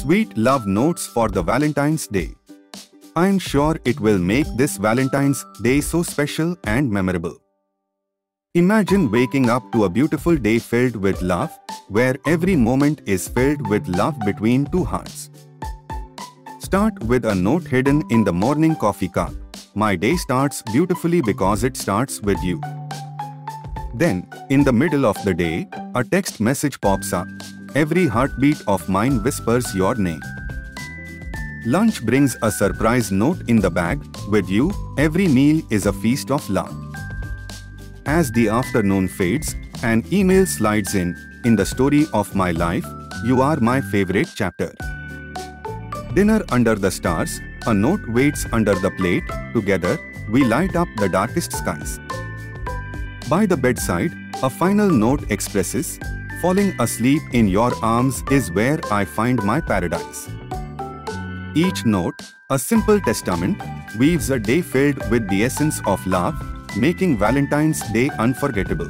Sweet love notes for the Valentine's Day. I'm sure it will make this Valentine's Day so special and memorable. Imagine waking up to a beautiful day filled with love, where every moment is filled with love between two hearts. Start with a note hidden in the morning coffee cup. My day starts beautifully because it starts with you. Then, in the middle of the day, a text message pops up. Every heartbeat of mine whispers your name. Lunch brings a surprise note in the bag. With you, every meal is a feast of love. As the afternoon fades, an email slides in. In the story of my life, you are my favorite chapter. Dinner under the stars, a note waits under the plate. Together, we light up the darkest skies. By the bedside, a final note expresses, Falling asleep in your arms is where I find my paradise. Each note, a simple testament, weaves a day filled with the essence of love, making Valentine's Day unforgettable.